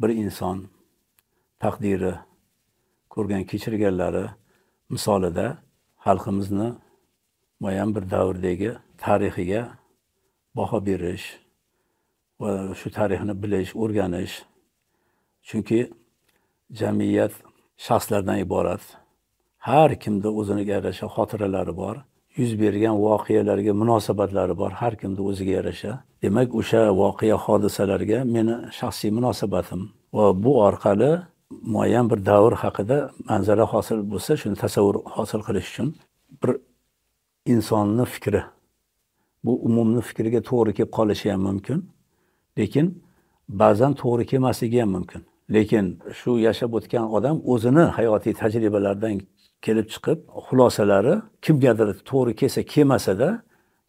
bir inson taqdiri ko'rgan kechirganlari misolida xalqimizni muayyan bir davrdagi tarixiga baho berish va shu tarixni bilish o'rganish. Chunki jamiyat shaxslardan iborat. Har kimda o'ziga yarasha xotiralari bor. Yuz bergan voqealarga munosabatlari bor. Har kimni o'ziga yarasha. Demak o'sha voqea hodisalarga meni shaxsiy munosabatim va bu orqali muayyan bir davr haqida manzara hosil bo'lsa shuni tasavvur hosil qilish uchun bir insonni fikri bu umumni fikriga to'g'ri kelib qolishi ham mumkin. Lekin ba'zan to'g'ri kelmasligi ham mumkin. Lekin shu yashab o'tgan odam o'zini hayotiy tajribalaridan kelib chiqib xulosalari kimgadir to'g'ri kelsa kelmasada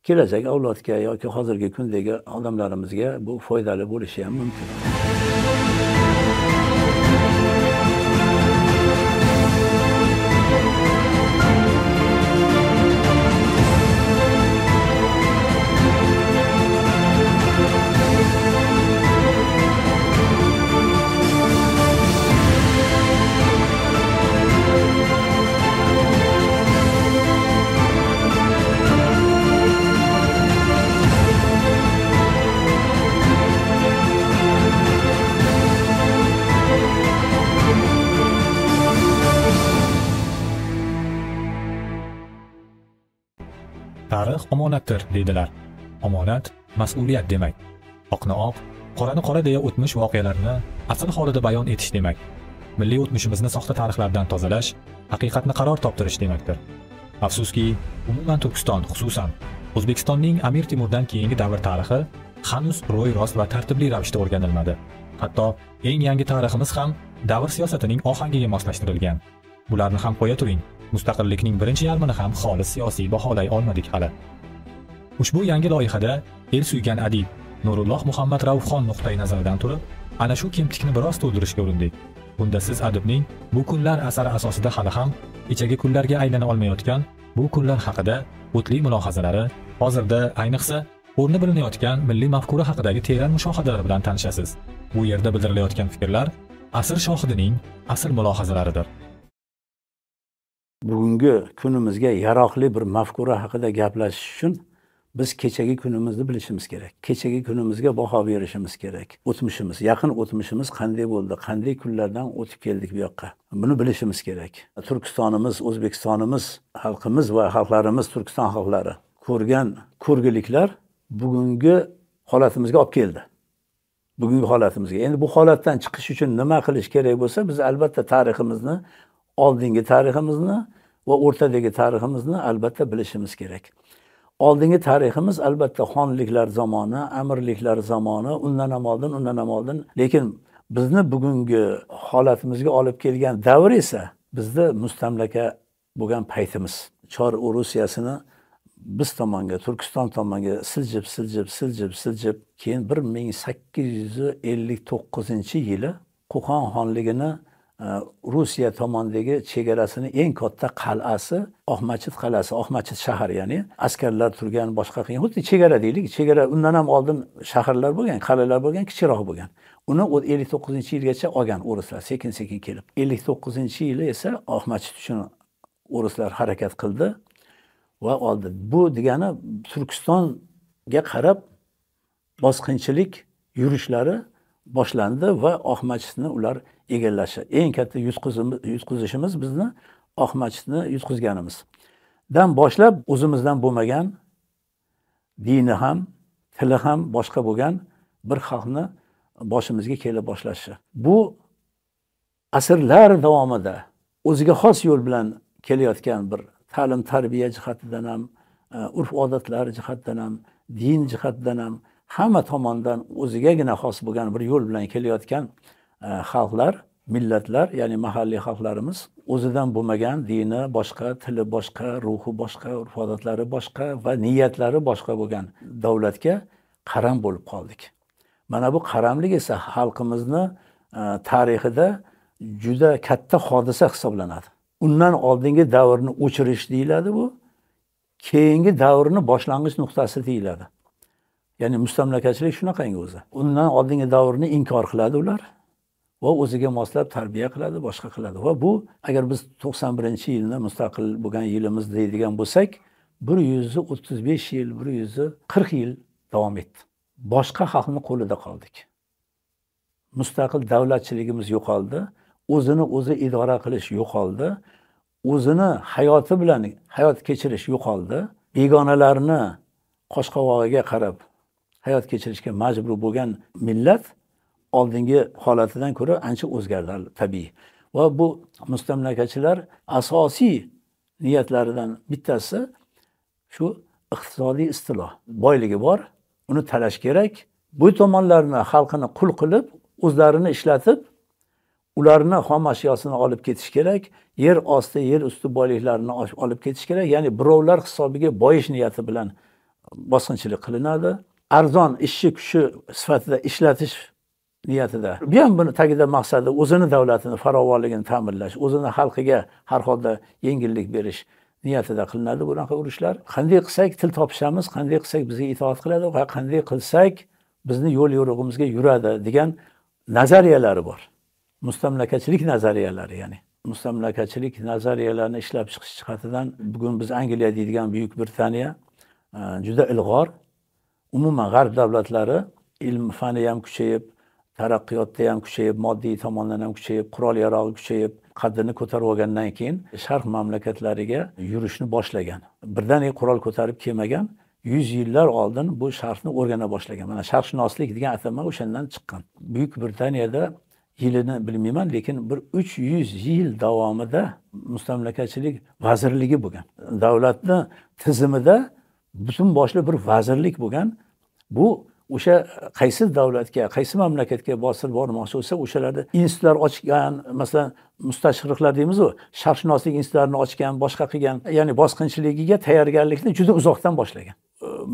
kelajak avlodga yoki hozirgi kundagi odamlarimizga bu foydali bo'lishi ham mumkin. Omonatdir deydilar. Omonat mas'uliyat demak. Oqni oq qorani qora deya o'tmish voqealarni asl holida bayon etish demak. Milliy o'tmishimizni soxta tarixlardan tozalash haqiqatni qaror toptirish demakdir. Afsuski umuman turkiston xususan o'zbekistonning amir temurdan keyingi davr tarixi hanuz ro'y rost va tartibli ravishda o'rganilmadi. Hatto eng yangi tariximiz ham davr siyosatining ohangiga moslashtirilgan. Bularni ham qo'ya turing mustaqillikning birinchi yarmini ham xolis siyosiy baholay olmadik hali. Ushbu yangi loyihada el suygan adib nurulloh muhammad raufxon nuqtai nazaridan turib ana shu kemtikni biroz to'ldirishga urindik bunda siz adibning bu kunlar asari asosida hali ham ichagi kunlarga aylana olmayotgan bu kunlar haqida o'tli mulohazalari hozirda ayniqsa o'rni bilinayotgan milliy mafkura haqidagi teran mushohadalar bilan tanishasiz. Bu yerda bildirilayotgan fikrlar asr shohidining asl mulohazalaridir. Bugungi kunimizga yaroqli bir mafkura haqida gaplashish uchun biz kechagi kunimizni bilishimiz kerak. Kechagi kunimizga baho berishimiz kerak. O'tmishimiz yaqin o'tmishimiz qanday bo'ldi? Qanday kunlardan o'tib keldik bu yoqqa? Buni bilishimiz kerak. Turkistonimiz o'zbekistonimiz xalqimiz va xalqlarimiz turkiston xalqlari ko'rgan ko'rgiliklar bugungi holatimizga olib keldi. Bugungi holatimizga. Endi bu holatdan chiqish uchun nima qilish kerak bo'lsa biz albatta tariximizni oldingi tariximizni va o'rtadagi tariximizni albatta bilishimiz kerak. Oldingi tariximiz albatta xonliklar zamoni amirliklar zamoni undan ham oldin undan ham oldin. Lekin bizni bugungi holatimizga olib kelgan davr esa bizni mustamlaka bo'lgan paytimiz. Chor rusiyasini biz tomonga turkiston tomonga siljib siljib siljib siljib keyin bir ming sakkiz yuz ellik to'qqizinchi yili qo'qon xonligini rusiya tomonidagi chegarasini eng katta qal'asi ohmachit qal'asi ohmachit shahar ya'ni askarlar turgan boshqa qilgan xuddi chegara deylik. Chegara undan ham oldin shaharlar bo'lgan qal'alar bo'lgan kichikroq bo'lgan. Uni ellik to'qqizinchi yilgacha olgan o'rislar sekin sekin kelib. ellik to'qqizinchi yili esa ohmachit uchun o'rislar harakat qildi va oldi. Bu degani turkistonga qarab bosqinchilik yurishlari boshlandi va ohmachitni ular egallashi eng katta yutqizishimiz bizni oq yutqizganimiz. yutqizganimizdan boshlab o'zimizdan bo'lmagan dini ham tili ham boshqa bo'lgan bir xalqni boshimizga kela boshlashi bu asrlar davomida o'ziga xos yo'l bilan kelayotgan bir ta'lim tarbiya jihatidan ham e, urf odatlar jihatidan ham din jihatidan ham hamma tomondan o'zigagina xos bo'lgan bir yo'l bilan kelayotgan E, xalqlar millatlar ya'ni mahalliy xalqlarimiz o'zidan bo'lmagan dini boshqa tili boshqa ruhi boshqa urf odatlari boshqa va niyatlari boshqa bo'lgan davlatga qaram bo'lib qoldik. Mana bu qaramlik esa xalqimizni e, tarixida juda katta hodisa hisoblanadi. Undan oldingi davrni o'chirish deyiladi bu keyingi davrni boshlang'ich nuqtasi deyiladi. Ya'ni mustamlakachilik shunaqangi o'zi. Undan oldingi davrni inkor qiladi ular. Va o'ziga moslab tarbiya qiladi boshqa qiladi. Va bu agar biz to'qson birinchi yilni mustaqil bo'lgan yilimiz deydigan bo'lsak bir yuz o'ttiz besh yil bir yuz qirq yil davom etdi. Boshqa xalqni qo'lida qoldik. Mustaqil davlatchiligimiz yo'qoldi. O'zini o'zi idora qilish yo'qoldi. O'zini hayoti bilan hayot kechirish yo'qoldi. Begonalarni qosh qovog'iga qarab hayot kechirishga majbur bo'lgan millat oldingi holatidan ko'ra ancha o'zgardi tabiiy. Va bu mustamlakachilar asosiy niyatlaridan bittasi shu iqtisodiy istiloh. Boyligi bor uni talash kerak bu tomonlarni xalqini qul qilib o'zlarini ishlatib ularni xom ashyosini olib ketish kerak yer osti yer usti boyliklarini olib ketish kerak ya'ni birovlar hisobiga boyish niyati bilan bosqinchilik qilinadi. Arzon ishchi kuchi sifatida ishlatish niyatida. Bu ham buni tagida maqsadi o'zini davlatini farovonligini ta'minlash o'zini xalqiga har holda yengillik berish niyatida qilinadi bunaqa urushlar. Qanday qilsak til topishamiz qanday qilsak bizga itoat qiladi va qanday qilsak bizni yo'l yo'rig'imizga yuradi degan nazariyalari bor. Mustamlakachilik nazariyalari ya'ni mustamlakachilik nazariyalarini ishlab chiqish jihatidan bugun biz angliya deydigan buyuk britaniya e, juda ilg'or. Umuman g'arb davlatlari ilm fani ham kuchayib taraqqiyotda ham kuchayib moddiy tomondan ham kuchayib qurol yarog'i kuchayib qaddini ko'tarib olgandan keyin sharq mamlakatlariga yurishni boshlagan. Birdaniga qurol ko'tarib kelmagan yuz yillar oldin bu sharqni o'rgana boshlagan. Mana sharqshunoslik degan atama o'shandan chiqqan. Buyuk britaniyada yilini bilmayman lekin bir uch yuz yil davomida mustamlakachilik vazirligi bo'lgan. Davlatni tizimida butun boshli bir vazirlik bo'lgan. Bu o'sha qaysi davlatga qaysi mamlakatga bosil bormoqchi bo'lsa o'shalarda institutlar ochgan masalan mustashriqlar deymizu sharqshunoslik institutlarini ochgan boshqa qilgan ya'ni bosqinchiligiga tayyorgarlikni juda uzoqdan boshlagan.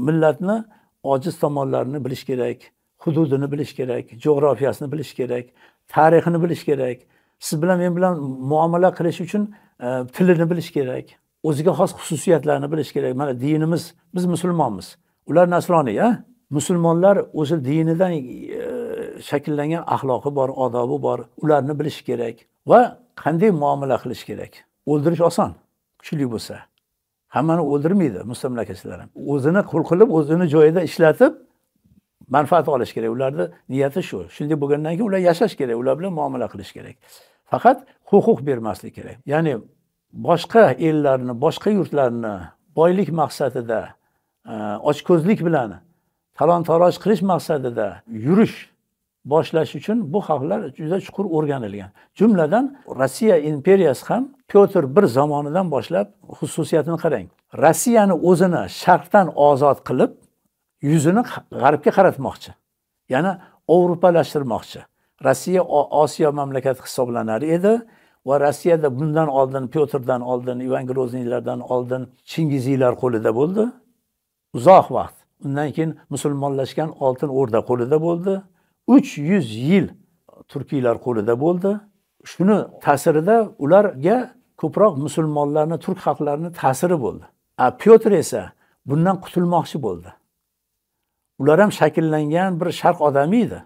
Millatni ojiz tomonlarini bilish kerak hududini bilish kerak jo'grafiyasini bilish kerak tarixini bilish kerak. Siz bilan men bilan muomala qilish uchun e, tilini bilish kerak o'ziga xos xususiyatlarini bilish kerak. Mana dinimiz biz musulmonmiz. Ular nasroniy a musulmonlar o'zi dinidan e, shakllangan axloqi bor odobi bor ularni bilish kerak va qanday muomala qilish kerak? O'ldirish oson kuchli bo'lsa. Hammani o'ldirmaydi mustamlakachilar ham o'zini qul qilib o'zini joyida ishlatib manfaat olish kerak. Ularni niyati shu. Shunday bo'lgandan keyin ular yashash kerak ular bilan muomala qilish kerak. Faqat huquq bermaslik kerak. Ya'ni boshqa ellarni boshqa yurtlarni boylik maqsadida e, ochko'zlik bilan talon taroj qilish maqsadida yurish boshlash uchun bu xalqlar juda chuqur o'rganilgan. Jumladan rossiya imperiyasi ham pyotr bir zamonidan boshlab xususiyatini qarang. Rossiyani o'zini sharqdan ozod qilib yuzini g'arbga qaratmoqchi yana ovrupalashtirmoqchi rossiya osiyo mamlakati hisoblanar edi va rossiyada bundan oldin pyotrdan oldin ivan grozniylardan oldin chingiziylar qo'lida bo'ldi. Uzoq vaqt undan keyin musulmonlashgan oltin o'rda qo'lida bo'ldi. Uch yuz yil turkiylar qo'lida bo'ldi. Shuni ta'sirida ularga ko'proq musulmonlarni turk xalqlarini ta'siri bo'ldi. A pyotr esa bundan qutulmoqchi bo'ldi. Ular ham shakllangan bir sharq odami edi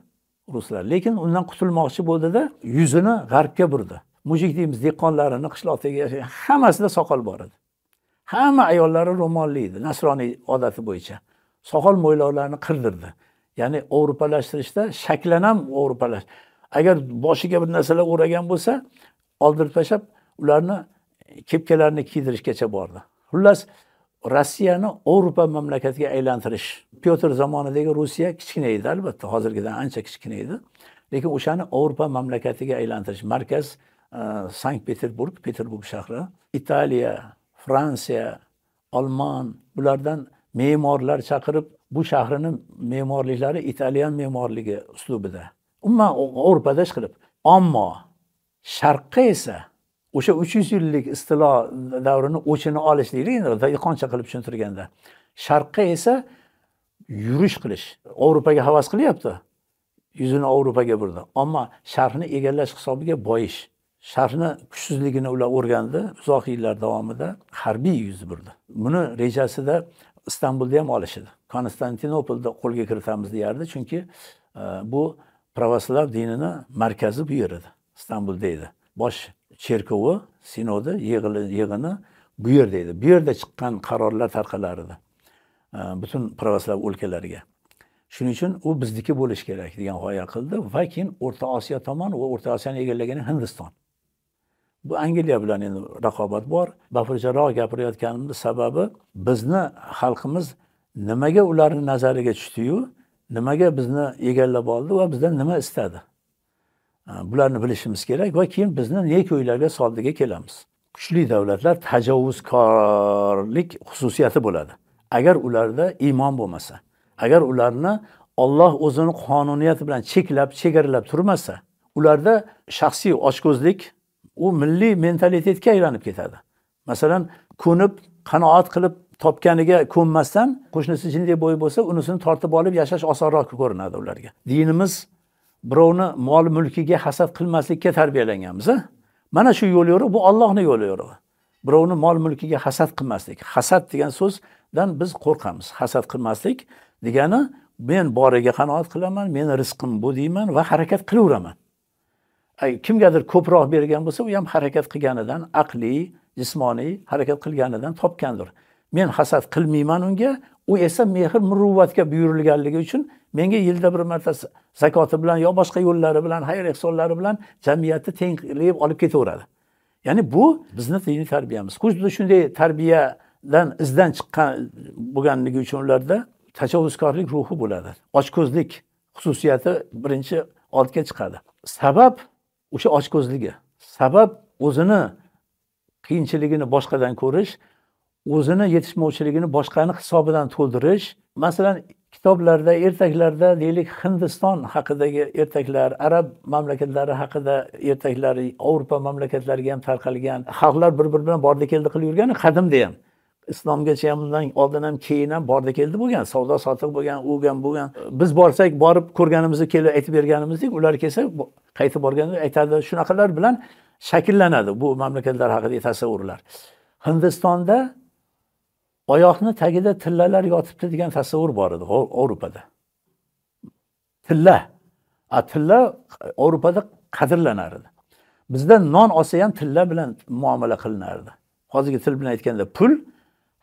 ruslar. Lekin undan qutulmoqchi bo'ldida yuzini g'arbga burdi. Mujik deymiz dehqonlarini qishloqdagi yashagan hammasida soqol bor edi. Hamma ayollari ro'molli edi nasroniy odati bo'yicha. Soqol mo'ylovlarini qirdirdi ya'ni ovrupalashtirishda shaklan ham ovrupalash agar boshiga bir narsalar o'ragan bo'lsa oldirib tashlab ularni kepkalarini kiydirishgacha bordi. Xullas rossiyani yevropa mamlakatiga aylantirish pyotr zamonidagi rossiya kichkina edi albatta hozirgidan ancha kichkina edi. Lekin o'shani yevropa mamlakatiga aylantirish markaz e, sankt peterburg peterburg shahri italiya fransiya olmon bulardan me'morlar chaqirib bu shahrini me'morliklari italyan me'morligi uslubida. Umuman yevropada ish qilib ammo sharqqa esa o'sha uch yuz yillik istilo davrini o'chini olish deylik endi dehqoncha qilib tushuntirganda sharqqa esa yurish qilish yevropaga havas qilyapti. Yuzini yevropaga burdi. Ammo sharqni egallash hisobiga boyish sharqni kuchsizligini ular o'rgandi. Uzoq yillar davomida harbiy yuz burdi. Buni rejasida istanbulda ham olishadi. Konstantinopolda qo'lga kiritamiz deyardi. Chunki e, bu pravoslav dinini markazi bu yer edi istanbulda edi. Bosh cherkovi sinodi yig'ini bu yerda edi. Bu yerda chiqqan qarorlar tarqalar edi e, butun pravoslav o'lkalariga. Shuning uchun u bizniki bo'lishi kerak degan g'oya qildi. Va keyin o'rta osiyo tomon va o'rta osiyoni egallagan hindiston. Bu angliya bilan endi raqobat bor. Bafurjaroq gapirayotganimni sababi bizni xalqimiz nimaga ularni nazariga tushdiyu nimaga bizni egallab oldi va bizdan nima istadi? Bularni bilishimiz kerak va keyin bizni ne ko'ylarga soldiga kelamiz. Kuchli davlatlar tajovuzkorlik xususiyati bo'ladi. Agar ularda iymon bo'lmasa agar ularni olloh o'zini qonuniyati bilan cheklab chegaralab turmasa ularda shaxsiy ochko'zlik u milliy mentalitetga aylanib ketadi. Masalan ko'nib qanoat qilib topganiga ko'nmasdan qo'shnisi jinday bo'yi bo'lsa unisini tortib olib yashash osonroq ko'rinadi ularga. Dinimiz birovni mol mulkiga hasad qilmaslikka tarbiyalanganmiz mana shu yo'l yo'riq bu ollohni yo'l yo'rig'i birovni mol mulkiga hasad qilmaslik. Hasad degan so'zdan biz qo'rqamiz. Hasad qilmaslik degani men boriga qanoat qilaman meni rizqim bu deyman va harakat qilaveraman. Kimgadir ko'proq bergan bo'lsa u ham harakat qilganidan aqliy jismoniy harakat qilganidan topgandir. Men hasad qilmayman unga u esa mehr muruvvatga buyurilganligi uchun menga yilda bir marta zakoti bilan yo boshqa yo'llari bilan xayr ehsonlari bilan jamiyatni tenglab olib ketaveradi. Ya'ni bu bizni diniy tarbiyamiz. Xuddi shunday tarbiyadan izdan chiqqan bo'lganligi uchun ularda tajovuzkorlik ruhi bo'ladi. Ochko'zlik xususiyati birinchi oldga chiqadi. Sabab o'sha ochko'zligi. Sabab o'zini qiyinchiligini boshqadan ko'rish o'zini yetishmovchiligini boshqani hisobidan to'ldirish. Masalan kitoblarda ertaklarda deylik hindiston haqidagi ertaklar arab mamlakatlari haqida ertaklar yevropa mamlakatlariga ham tarqalgan xalqlar bir biri bilan bordi keldi qilib yurgan qadimda ham. Islomgacha ham undan oldin ham keyin ham bordi keldi bo'lgan savdo sotiq bo'lgan u ham bo'lgan. Biz borsak borib ko'rganimizni kelib aytib berganimizdek ular kelsa qaytib borganda aytadi shunaqalar bilan shakllanadi bu mamlakatlar haqidagi tasavvurlar. Hindistonda oyoqni tagida tillalar yotibdi degan tasavvur bor edi yevropada tilla. A tilla ovrupada qadrlanar edi. Bizda non olsa ham tilla bilan muomala qilinardi hozirgi til bilan aytganda pul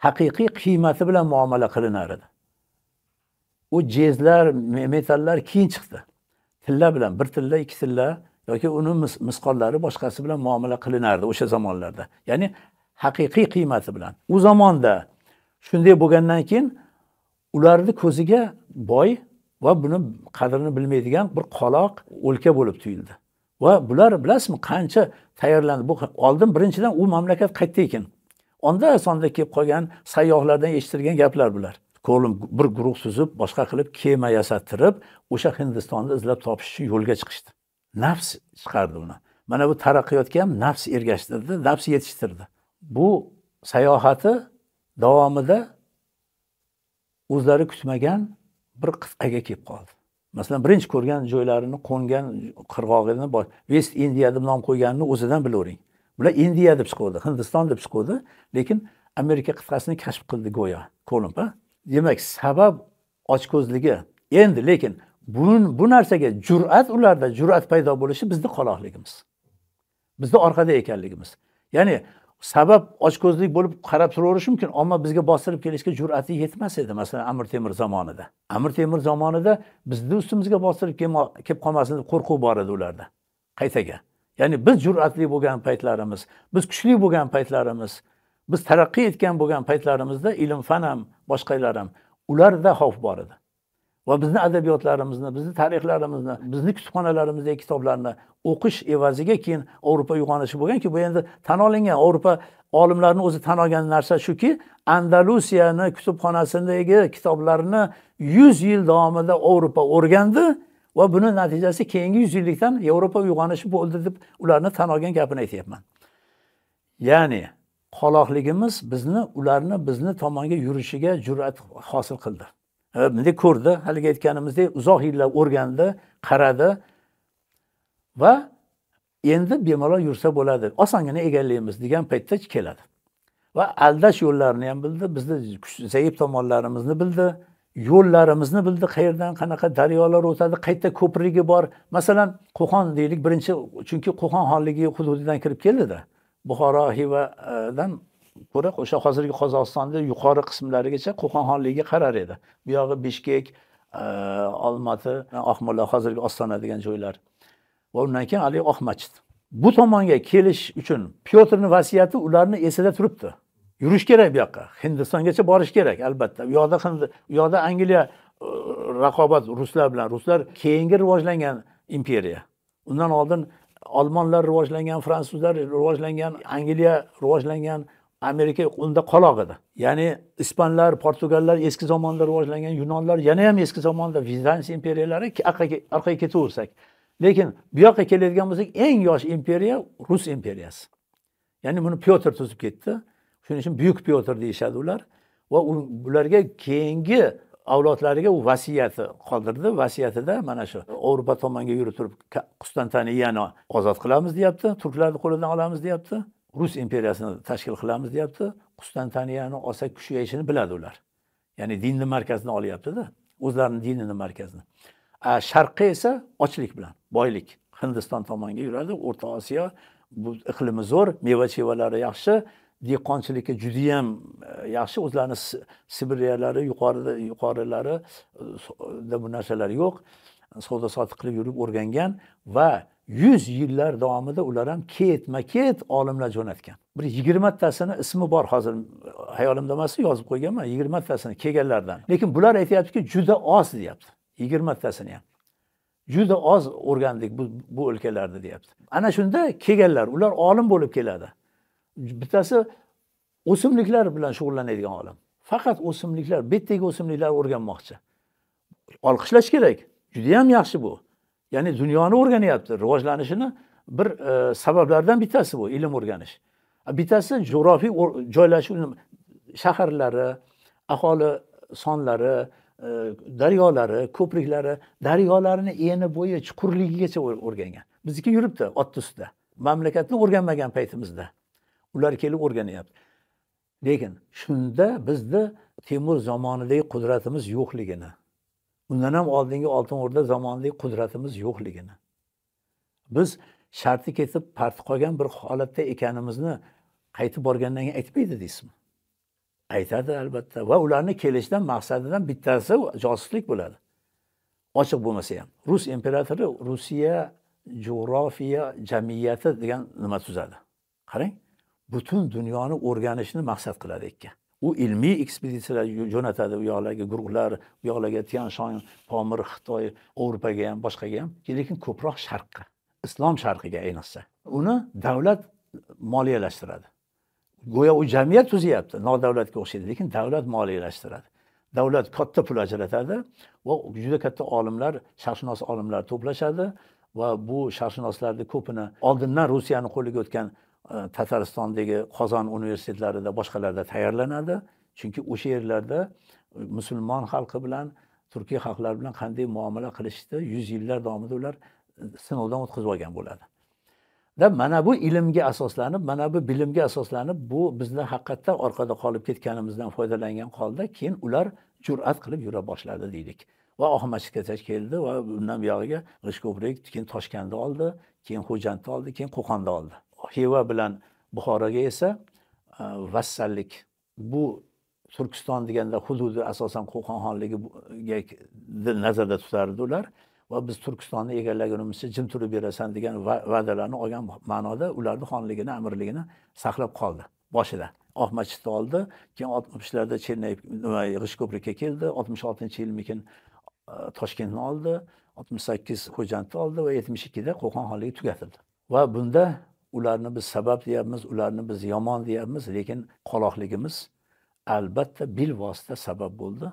haqiqiy qiymati bilan muomala qilinar edi. U jezlar metallar keyin chiqdi. Tilla bilan bir tilla ikki tilla yoki uni misqollari boshqasi bilan muomala qilinardi o'sha zamonlarda. Ya'ni haqiqiy qiymati bilan. U zamonda shunday bo'lgandan keyin ularni ko'ziga boy va buni qadrini bilmaydigan bir qoloq o'lka bo'lib tuyuldi. Va bular bilasizmi qancha tayyorlandi bu oldin birinchidan u mamlakat qayerda ekan? Onda sonda kelib qolgan sayyohlardan eshittirgan gaplar bular. Ko'lim bir guruh suzib boshqa qilib kema yasattirib o'sha hindistonni izlab topish uchun yo'lga chiqishdi. Nafs chiqardi uni. Mana bu taraqqiyotga ham nafs ergashtirdi nafs yetishtirdi. Bu sayohati davomida o'zlari kutmagan bir qit'aga kelib qoldi. Masalan birinchi ko'rgan joylarini qo'ngan qirg'og'ini vest indiya deb nom qo'yganini o'zidan bilavering bular indiya deb chiquvdi hindiston deb chiquvdi lekin amerika qit'asini kashf qildi go'yo kolumb demak sabab ochko'zligi endi lekin bun bu narsaga jur'at ularda jur'at paydo bo'lishi bizni qoloqligimiz bizni orqada ekanligimiz. Ya'ni sabab ochko'zlik bo'lib qarab turaverish mumkin ammo bizga bostirib kelishga jur'ati yetmas edi masalan amir temur zamonida. Amir temur zamonida bizni ustimizga bostirib kelib qolmasin deb qo'rquv bor edi ularda qaytaga? Ya'ni biz jur'atli bo'lgan paytlarimiz biz kuchli bo'lgan paytlarimiz biz taraqqiy etgan bo'lgan paytlarimizda ilm fan ham boshqalar ham ularda xavf bor edi. Va bizni adabiyotlarimizni bizni tarixlarimizni bizni kutubxonalarimizdagi kitoblarni o'qish evaziga keyin yevropa uyg'onishi bo'lganki bu endi tan olingan. Yevropa olimlarini o'zi tan olgan narsa shuki andalusiyani kutubxonasidagi kitoblarni yuz yil davomida yevropa o'rgandi va buni natijasi keyingi yuz yillikdan yevropa uyg'onishi bo'ldi deb ularni tan olgan gapini aytyapman. Ya'ni qoloqligimiz bizni ularni bizni tomonga yurishiga jur'at hosil qildi. Bunday ko'rdi haligi aytganimizdek uzoq yillar o'rgandi qaradi va endi bemalol yursa bo'ladi. Osongina egallaymiz degan paytda keladi. Va aldash yo'llarini ham bildi bizni zaif tomonlarimizni bildi. Yo'llarimizni bildi qayerdan qanaqa daryolar o'tadi qayerda ko'prigi bor. Masalan qo'qon deylik birinchi chunki qo'qon xonligi hududidan kirib keldida. Buxoro xivadan ko'ra o'sha hozirgi qozog'istonni yuqori qismlarigacha qo'qon xonligiga qarar edi. Bu yog'i bishkek eh, olmati oqmo'la hozirgi ostona degan joylar. Va undan keyin haligi oq masjid bu tomonga kelish uchun pyotrni vasiyati ularni esida turibdi. Yurish kerak bu yoqqa. Hindistongacha borish kerak albatta. U yoqda u yoqda angliya e, raqobat ruslar bilan. Ruslar keyingi rivojlangan imperiya. Undan oldin olmonlar rivojlangan fransuzlar rivojlangan angliya rivojlangan amerika unda qoloq edi ya'ni ispanlar portugallar eski zamonda rivojlangan yunonlar yana ham eski zamonda vizantiya imperiyalari orqaga ketaversak. Lekin bu yoqqa keladigan bo'lsak eng yosh imperiya rus imperiyasi. Ya'ni buni pyotr tuzib ketdi. Shuning uchun buyuk pyotr deyishadi ular. Va ularga keyingi avlodlariga u vasiyati qoldirdi. Vasiyatida mana shu yevropa tomonga yurib turib qustantaniyani ozod qilamiz deyapti. Turklarni qo'lidan olamiz deyapti. Rus imperiyasini tashkil qilamiz deyapti. Qustantaniyani olsa kuchayishini biladi ular. Ya'ni dinni markazini olyaptida. O'zlarini dinini markazini. Sharqqa esa ochlik bilan boylik. Hindiston tomonga yuradi. O'rta osiyo bu iqlimi zo'r meva chevalari yaxshi. Dehqonchilikka judayam e, yaxshi o'zlarini sibiriyalari yuqorida yuqorilari e, bu narsalar yo'q. Savdo sotiq qilib yurib o'rgangan va yuz yillar davomida ular ham ketma ket olimlar jo'natgan. Bir yigirmatasini ismi bor hozir e, hayolimda emas yozib qo'yganman yigirmatasini kelganlardan. Lekin bular aytyaptiki juda oz deyapti. Yigirmatasini ham. Juda oz o'rgandik bu, bu o'lkalarda deyapti. Ana shunda kelganlar ular olim bo'lib keladi. Bittasi o'simliklar bilan shug'ullanadigan olim faqat o'simliklar betdagi o'simliklarni o'rganmoqchi. Olqishlash kerak. Judayam yaxshi bu. Ya'ni dunyoni o'rganyapti. Rivojlanishini bir e, sabablardan bittasi bu ilm o'rganish. Bittasi jo'rofiy joylashuv shaharlari aholi sonlari e, daryolari ko'priklari daryolarni eni bo'yi chuqurligigacha o'rgangan. Bizniki yuribdi otni ustida. Mamlakatni o'rganmagan paytimizda. Ular kelib o'rganyapti. Lekin shunda bizni temur zamonidagi qudratimiz yo'qligini undan ham oldingi oltin o'rda zamonidagi qudratimiz yo'qligini biz sharti ketib parti qolgan bir holatda ekanimizni qaytib borgandan keyin aytmaydi deysizmi? Aytadi albatta va ularni kelishidan maqsadidan bittasi josuslik bo'ladi. Ochiq bo'lmasa ham rus imperatori rusiya jo'rofiya jamiyati degan nima tuzadi? Qarang. Butun dunyoni o'rganishni maqsad qiladi ekan. U ilmiy ekspeditsiyalar jo'natadi u yoqlarga guruhlar bu yoqlarga tian shan pomir xitoy ovrupaga ham boshqaga ham. Lekin ko'proq sharqqa islom sharqiga ayniqsa. Uni davlat moliyalashtiradi. Go'yo u jamiyat tuzyapti nodavlatga o'xshaydi lekin davlat moliyalashtiradi. Davlat katta pul ajratadi va juda katta olimlar sharqshunos olimlar to'plashadi va bu sharqshunoslarni ko'pini oldindan rusiyani qo'liga o'tgan tataristondagi qozon universitetlarida boshqalarda tayyorlanadi. Chunki o'sha yerlarda e, musulmon xalqi bilan turkiy xalqlar bilan qanday muomala qilishni yuz yillar davomida ular e, sinovdan o'tkazib olgan bo'ladi. Da mana bu ilmga asoslanib mana bu bilimga asoslanib bu bizni haqiqatdan orqada qolib ketganimizdan foydalangan holda keyin ular jur'at qilib yura boshladi deylik. Va oq masjidgacha keldi va undan buyog'iga g'ishko'prik keyin toshkentni oldi keyin xo'jandni oldi keyin qo'qonni oldi. Xiva bilan buxoroga esa e, vassallik. Bu turkiston deganda hududi asosan qo'qon xonligiga nazarda tutardi ular va biz turkistonni egallagunimizcha jim turib berasan degan va'dalarni olgan ma'noda ularni xonligini amirligini saqlab qoldi boshida. Oq masjidni oldi keyin oltmishlarda chennay nima g'ishtko'prikka keldi. Oltmish oltinchi yilmikin e, toshkentni oldi. Oltmish sakkiz xo'jandni oldi va yetmish ikkida qo'qon xonligi tugatildi. Va bunda ularni biz sabab deyapmiz ularni biz yomon deyapmiz lekin qoloqligimiz albatta bilvosita sabab bo'ldi.